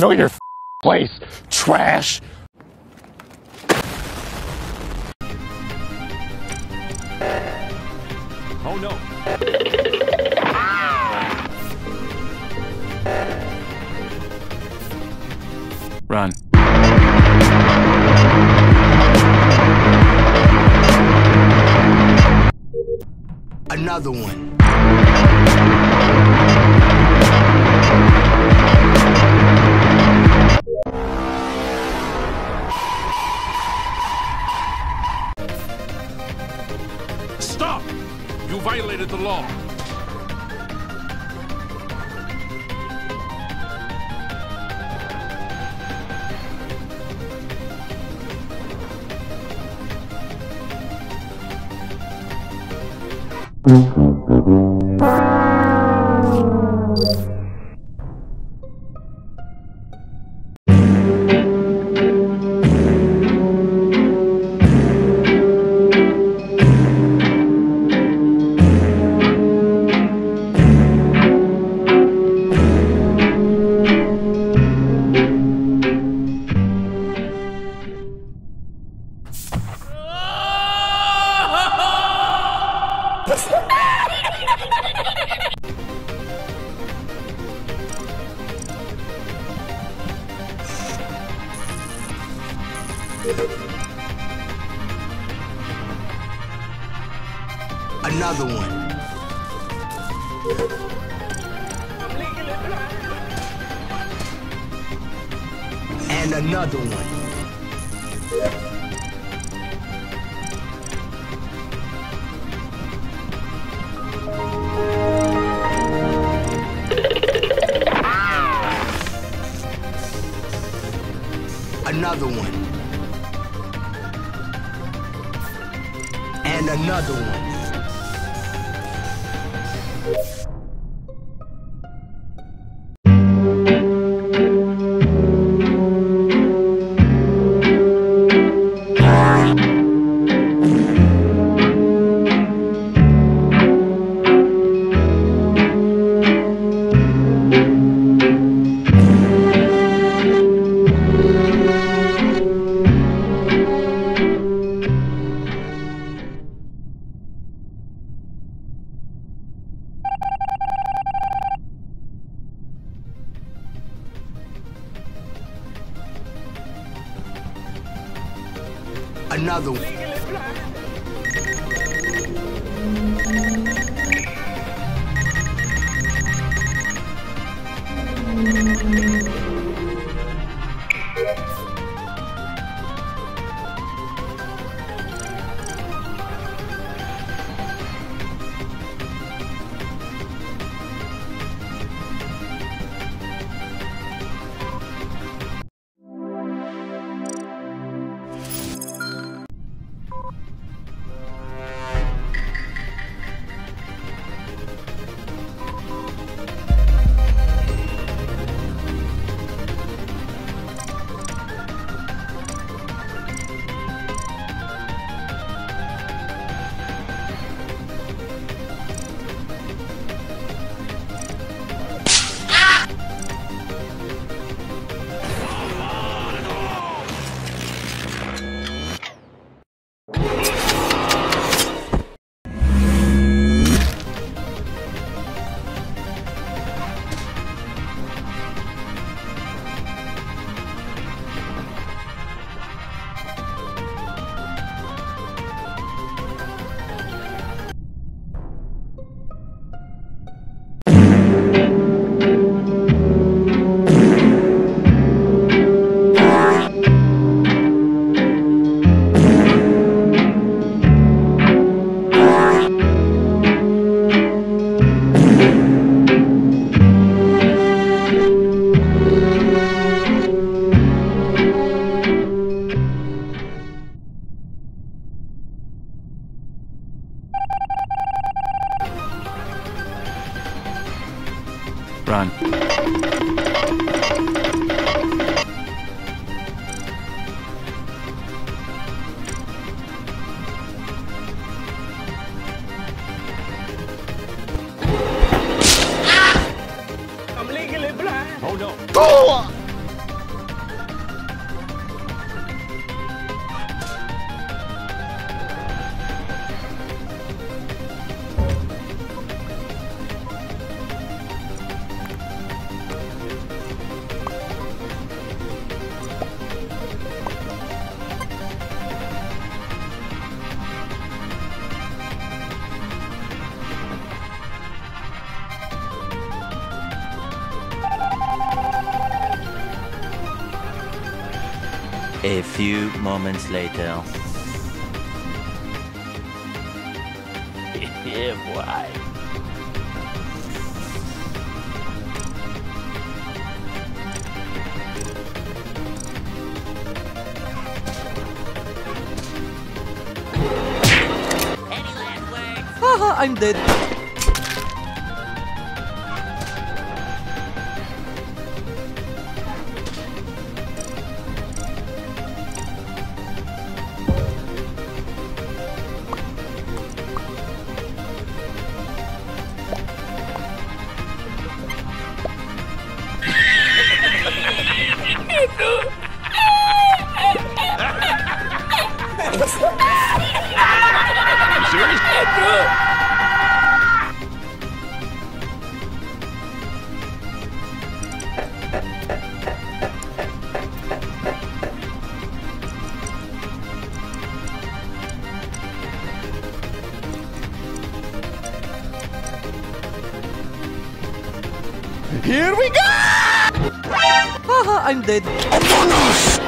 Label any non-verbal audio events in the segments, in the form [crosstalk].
Know your place, trash. Oh no. Run. Another one. Violated the law. Another And another one. Another one. And another one. Another one. Few moments later. [laughs] yeah, boy. Haha, I'm dead. Here we go! Haha, I'm dead.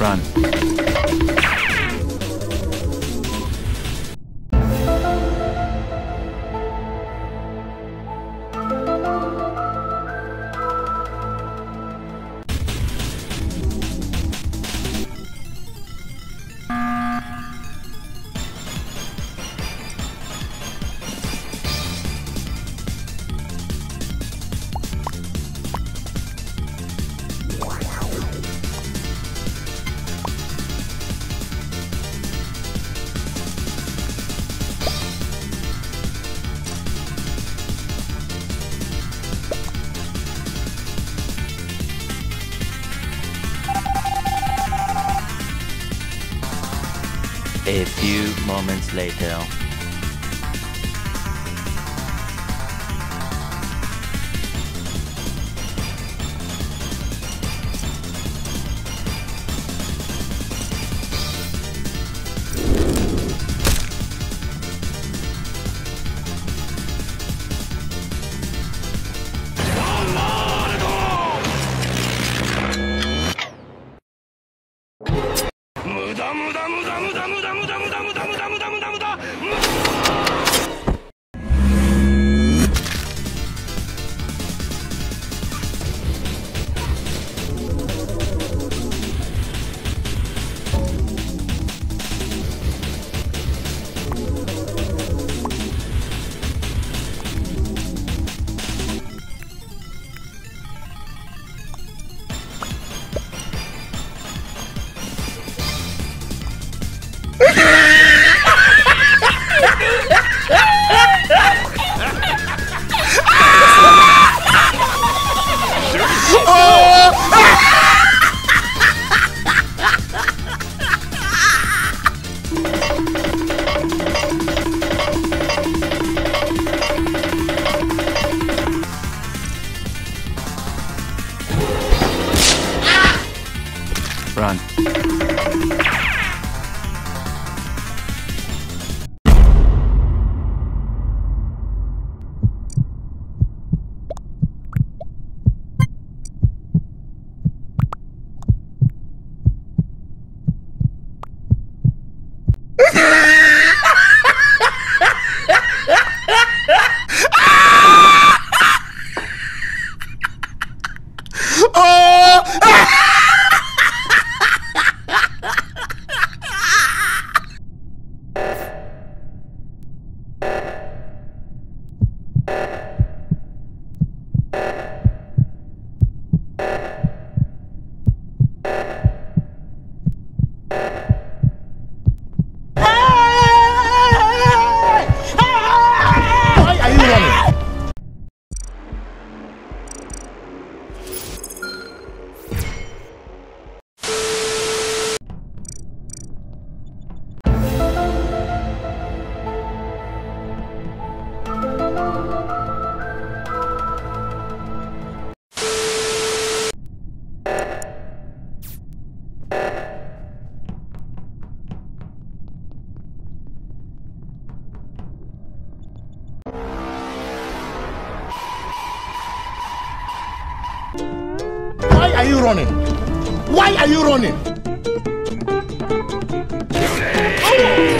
Run. later. ダムダムダムダムダムダムダム front. Why are you running? Why are you running? Oh!